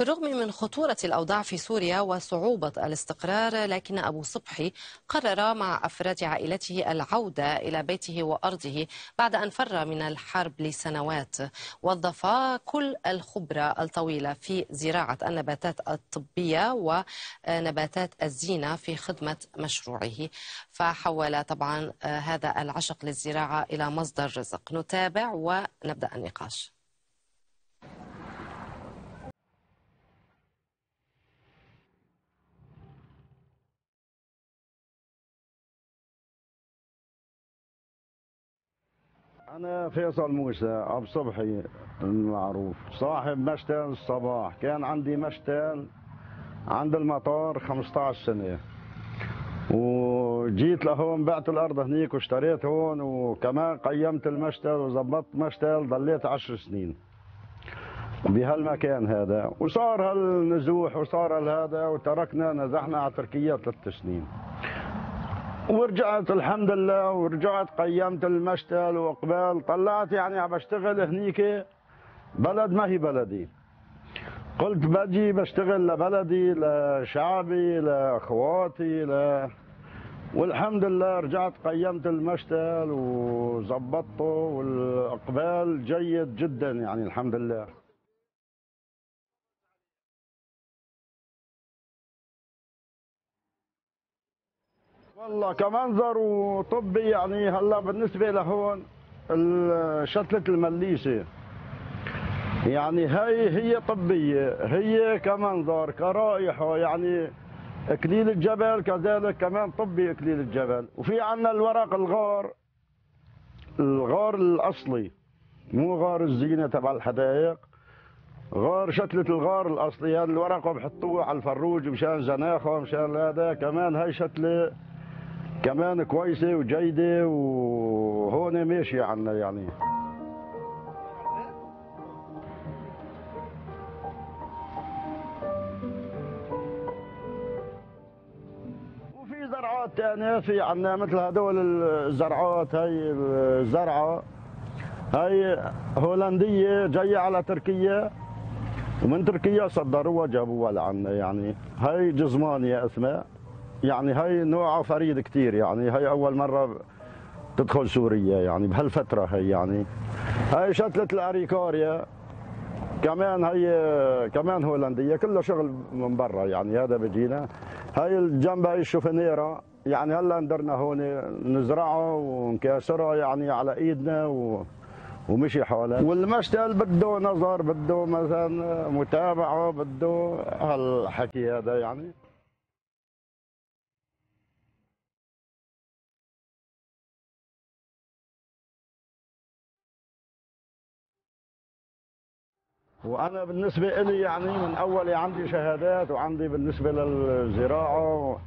بالرغم من خطورة الأوضاع في سوريا وصعوبة الاستقرار لكن أبو صبحي قرر مع أفراد عائلته العودة إلى بيته وأرضه بعد أن فر من الحرب لسنوات. وظف كل الخبرة الطويلة في زراعة النباتات الطبية ونباتات الزينة في خدمة مشروعه. فحول طبعا هذا العشق للزراعة إلى مصدر رزق. نتابع ونبدأ النقاش. أنا فيصل موسى أبو صبحي المعروف. صاحب مشتل الصباح. كان عندي مشتل عند المطار 15 سنة. وجيت لهون بعت الأرض هنيك واشتريت هون وكمان قيمت المشتل وظبطت مشتل ضليت 10 سنين. بهالمكان هذا. وصار هالنزوح وصار هذا وتركنا نزحنا على تركيا ثلاث سنين. ورجعت الحمد لله ورجعت قيمت المشتل وقبال طلعت يعني عم بشتغل هنيك بلد ما هي بلدي. قلت بجي بشتغل لبلدي لشعبي لأخواتي ل... والحمد لله رجعت قيمت المشتل وظبطته والأقبال جيد جدا يعني الحمد لله. والله كمنظر وطبي يعني هلا بالنسبة لهون شتله المليسه يعني هي هي طبية هي كمنظر كرائحة يعني أكليل الجبل كذلك كمان طبي أكليل الجبل. وفي عندنا الورق الغار الغار الأصلي مو غار الزينة تبع الحدائق غار شتلة الغار الأصلي. هذا الورق بحطوه على الفروج مشان زناخة مشان هذا كمان هاي شتلة كمان كويسة وجيدة وهون ماشي عنا يعني. وفي زرعات ثانية في عنا مثل هدول الزرعات هاي الزرعة هاي هولندية جاية على تركيا ومن تركيا صدروها جابوها لعنا يعني. هاي جزمانية اسمها يعني هاي نوعها فريد كثير يعني هاي أول مرة تدخل سوريا يعني بهالفترة هي يعني. هاي شتله الاريكاريا كمان هي كمان هولندية كلها شغل من برا يعني هذا بيجينا هاي الجنب هاي الشوفنيرا يعني هلا ندرنا هون نزرعها ونكاسرها يعني على إيدنا و ومشي حولها والمشتل بده نظر بده مثلا متابعة بده هالحكي هذا يعني. وأنا بالنسبة لي يعني من اول عندي شهادات وعندي بالنسبة للزراعة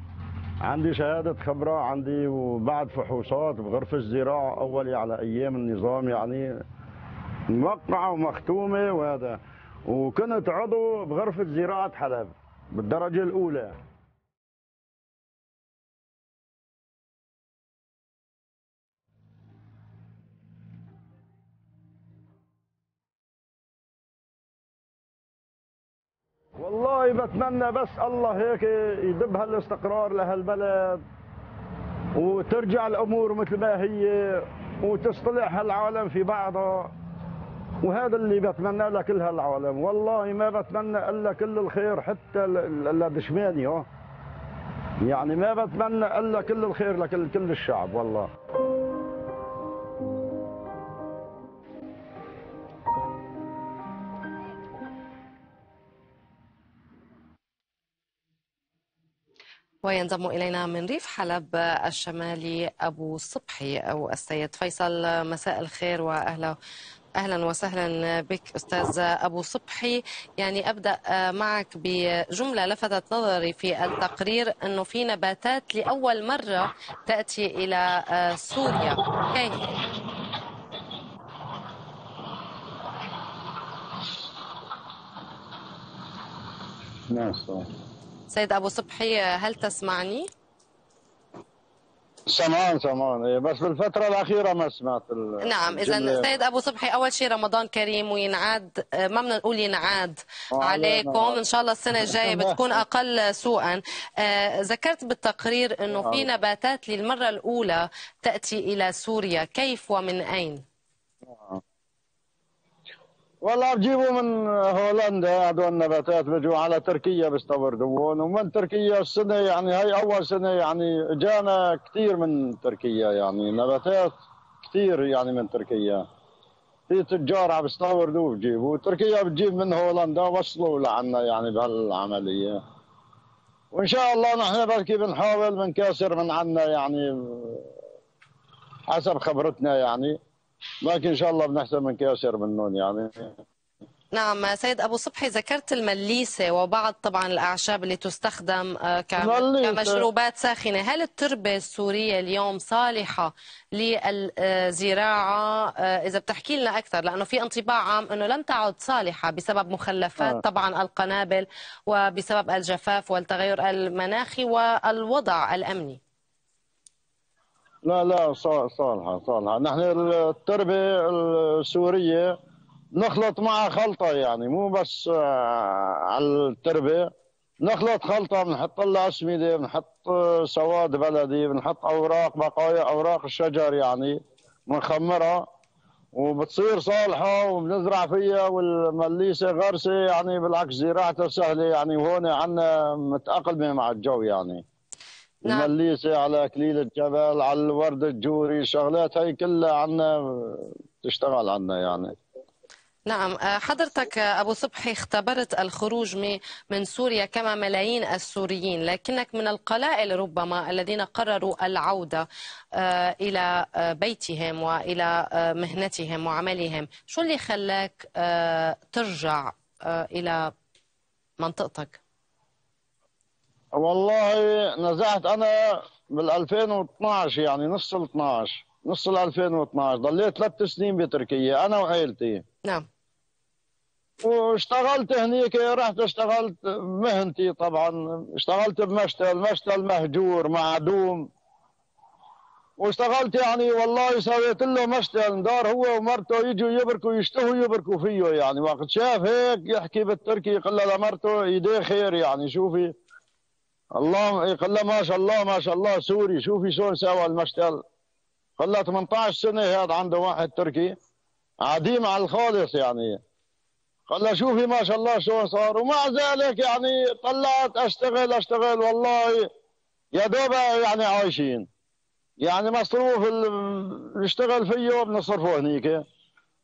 عندي شهادة خبرة عندي وبعد فحوصات بغرفة الزراعة أولي على أيام النظام يعني موقعة ومختومة وهذا. وكنت عضو بغرفة زراعة حلب بالدرجة الأولى. والله بتمنى بس الله هيك يدب هالاستقرار لهالبلد وترجع الأمور مثل ما هي وتصطلح هالعالم في بعضها وهذا اللي بتمنى لكل هالعالم. والله ما بتمنى إلا كل الخير حتى لدشماني يعني ما بتمنى إلا كل الخير لكل كل الشعب والله. وينضم إلينا من ريف حلب الشمالي أبو صبحي أو السيد فيصل. مساء الخير وأهلا أهلا وسهلا بك أستاذ أبو صبحي. يعني أبدأ معك بجملة لفتت نظري في التقرير انه في نباتات لأول مرة تأتي إلى سوريا. كيف؟ نعم سيد أبو صبحي هل تسمعني؟ سمعان سمعان. إيه بس بالفترة الأخيرة ما سمعت ال- نعم الجملة. سيد أبو صبحي أول شيء رمضان كريم وينعاد آه، ما بدنا نقول ينعاد وعلينا. عليكم. إن شاء الله السنة الجاية بتكون أقل سوءا. آه، ذكرت بالتقرير إنه في نباتات للمرة الأولى تأتي إلى سوريا. كيف ومن أين؟ والله بجيبوا من هولندا هذول النباتات بيجوا على تركيا بيستوردوهم ومن تركيا السنة يعني هي أول سنة يعني جانا كثير من تركيا يعني نباتات كثير يعني من تركيا. في تجار عم يستوردوا بجيبوا تركيا بتجيب من هولندا وصلوا لعنا يعني بهالعملية. وإن شاء الله نحن بركي بنحاول بنكاسر من عنا يعني حسب خبرتنا يعني. لكن إن شاء الله بنحسن بنكاسر منهم يعني نعم سيد أبو صبحي ذكرت المليسة وبعض طبعا الأعشاب اللي تستخدم آه،. كمشروبات ساخنة هل التربة السورية اليوم صالحة للزراعة آه، إذا بتحكي لنا أكثر لأنه في انطباع عام إنه لم تعد صالحة بسبب مخلفات آه. طبعا القنابل وبسبب الجفاف والتغير المناخي والوضع الأمني لا لا صا- صالحة صالحة. نحن التربة السورية نخلط معها خلطة يعني مو بس آه، على التربة نخلط خلطة بنحط لها أسمدة بنحط آه، سواد بلدي بنحط أوراق بقايا أوراق الشجر يعني بنخمرها. وبتصير صالحة وبنزرع فيها والمليسة غرسة يعني بالعكس زراعتها سهلة يعني وهون عنا متأقلمة مع الجو يعني. نعم. المليسة على أكليل الجبل على الورد الجوري شغلات هي كلها عنا تشتغل عنا يعني. نعم. آه، حضرتك آه، أبو صبحي اختبرت الخروج من سوريا كما ملايين السوريين لكنك من القلائل ربما الذين قرروا العودة آه، إلى بيتهم وإلى مهنتهم وعملهم. شو اللي خلاك ترجع إلى منطقتك؟ والله نزعت أنا بال 2012 يعني نص ال 12 نص ال 2012 ضليت ثلاث سنين بتركيا أنا وعائلتي نعم. واشتغلت هنيك رحت اشتغلت مهنتي طبعا. اشتغلت بمشتل مشتل مهجور معدوم. واشتغلت يعني والله سويت له مشتل دار هو ومرته يجوا يبركوا يشتهوا يبركوا فيه يعني. وقت شاف هيك يحكي بالتركي يقول لها لمرته ايديه خير يعني. شوفي الله يقول لها ما شاء الله ما شاء الله سوري شوفي شلون سوى المشتل. قال لها 18 سنة هذا عنده واحد تركي عديم على الخالص يعني. قال شوفي ما شاء الله شلون صار ومع ذلك يعني طلعت أشتغل أشتغل والله يا دوب يعني عايشين. يعني مصروف اللي نشتغل فيه بنصرفه هنيك.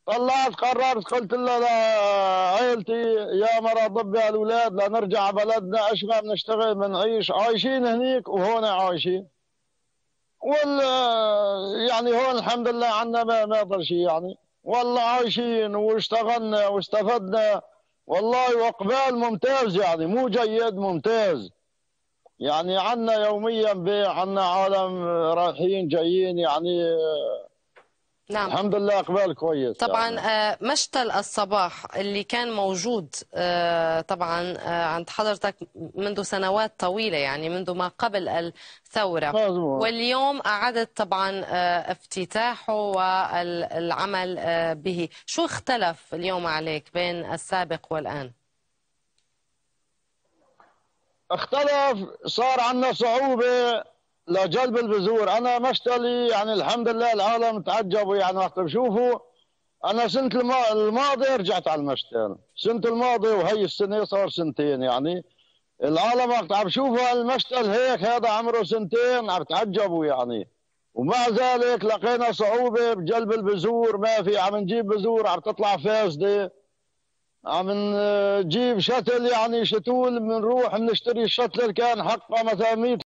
طلعت قررت قلت لها لعائلتي يا مرة ضبي الأولاد لنرجع بلدنا إيش ما بنشتغل بنعيش. عايشين هنيك وهون عايشين. وال يعني هون الحمد لله عنا ما ما ضل شيء يعني. والله عايشين واشتغلنا واستفدنا. والله واقبال ممتاز يعني مو جيد ممتاز. يعني عنا يوميا بيع عنا عالم رايحين جايين يعني نعم الحمد لله إقبال كويس طبعا يعني. مشتل الصباح اللي كان موجود آه، طبعا آه، عند حضرتك منذ سنوات طويلة يعني منذ ما قبل الثورة مظبوط. واليوم أعدت طبعا افتتاحه والعمل به شو اختلف اليوم عليك بين السابق والآن؟ اختلف صار عندنا صعوبة لجلب البذور. أنا مشتلي يعني الحمد لله العالم تعجبوا يعني وقت بشوفوا أنا سنة الما- الماضية رجعت على المشتل. سنة الماضية وهي السنة صار سنتين يعني. العالم وقت عم شوفوا المشتل هيك هذا عمره سنتين عم تعجبوا يعني. ومع ذلك لقينا صعوبة بجلب البذور. ما في عم نجيب بذور عم تطلع فاسدة. عم نجيب شتل يعني شتول بنروح بنشتري الشتل اللي كان حقه مثلا 100